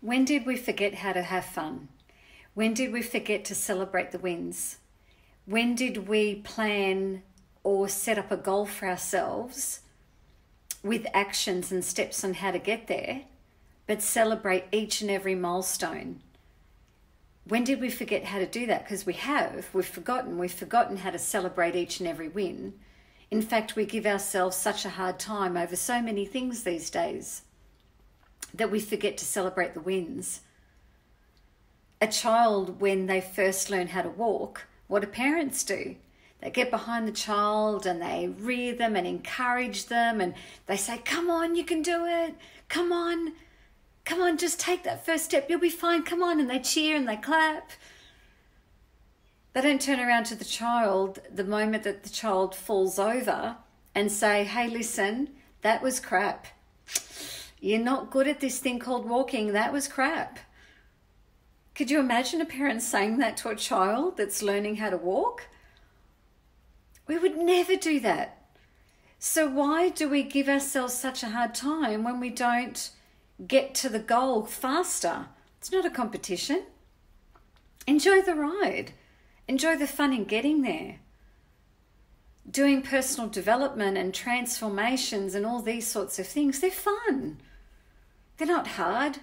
When did we forget how to have fun? When did we forget to celebrate the wins? When did we plan or set up a goal for ourselves with actions and steps on how to get there, but celebrate each and every milestone? When did we forget how to do that? Because we have. We've forgotten. We've forgotten how to celebrate each and every win. In fact, we give ourselves such a hard time over so many things these days that we forget to celebrate the wins. A child, when they first learn how to walk, what do parents do? They get behind the child and they rear them and encourage them and they say, Come on, you can do it. Come on. Come on, just take that first step. You'll be fine. Come on. And they cheer and they clap. They don't turn around to the child the moment that the child falls over and say, Hey, listen, that was crap. You're not good at this thing called walking. That was crap. Could you imagine a parent saying that to a child that's learning how to walk? We would never do that. So, why do we give ourselves such a hard time when we don't get to the goal faster? It's not a competition. Enjoy the ride, enjoy the fun in getting there. Doing personal development and transformations and all these sorts of things, they're fun. They're not hard.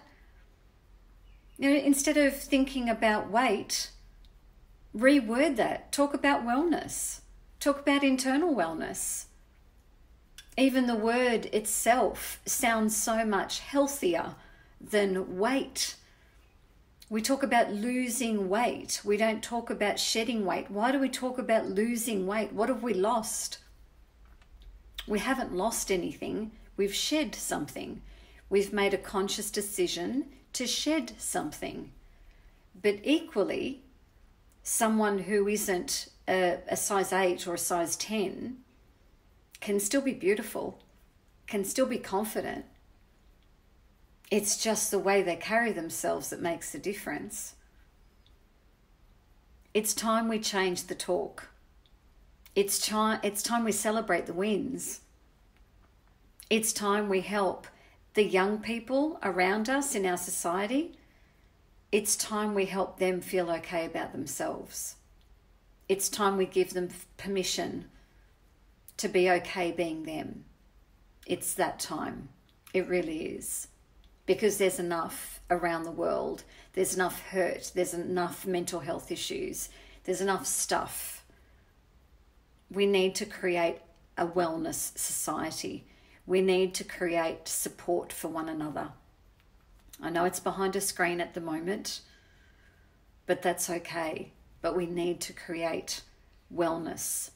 You know, instead of thinking about weight, reword that. Talk about wellness. Talk about internal wellness. Even the word itself sounds so much healthier than weight. We talk about losing weight. We don't talk about shedding weight. Why do we talk about losing weight? What have we lost? We haven't lost anything. We've shed something. We've made a conscious decision to shed something. But equally, someone who isn't a, a, size 8 or a size 10 can still be beautiful, can still be confident. It's just the way they carry themselves that makes the difference. It's time we change the talk. It's, chi- it's time we celebrate the wins. It's time we help the young people around us in our society, it's time we help them feel okay about themselves. It's time we give them permission to be okay being them. It's that time. It really is. Because there's enough around the world. There's enough hurt. There's enough mental health issues. There's enough stuff. We need to create a wellness society we need to create support for one another. I know it's behind a screen at the moment, but that's okay. But we need to create wellness.